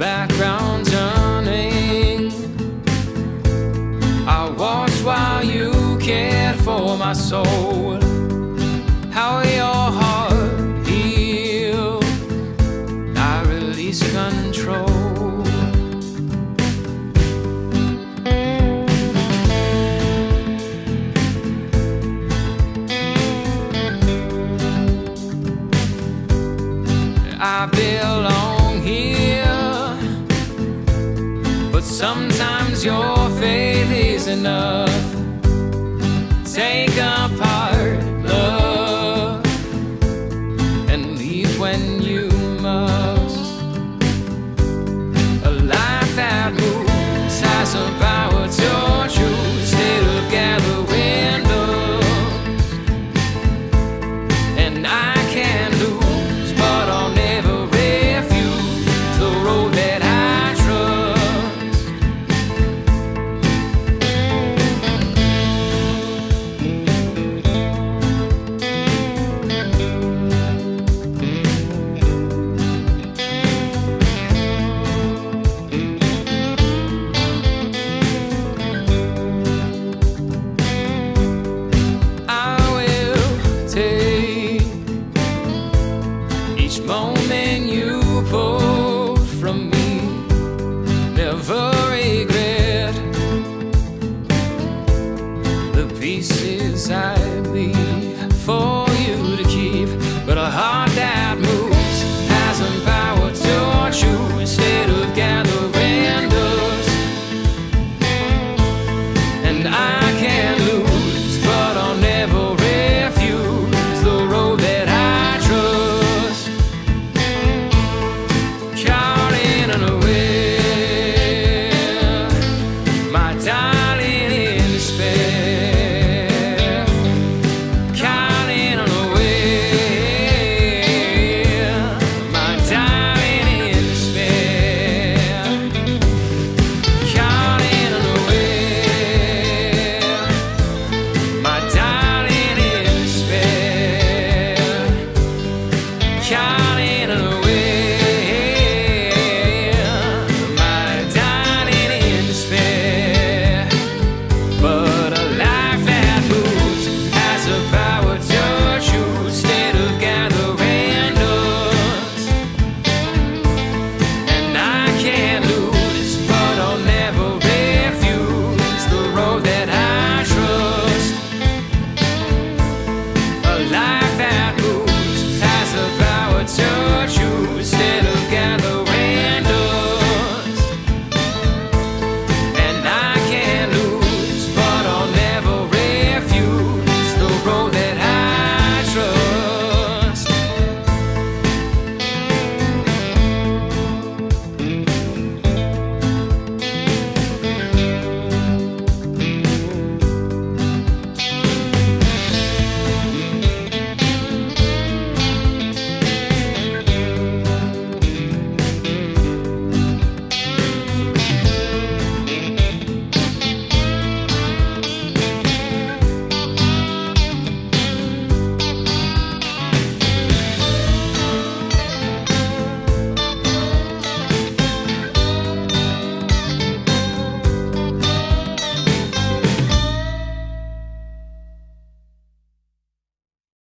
background turning. I watched while you cared for my soul. How you Sometimes your faith is enough. Take apart love and leave when you and I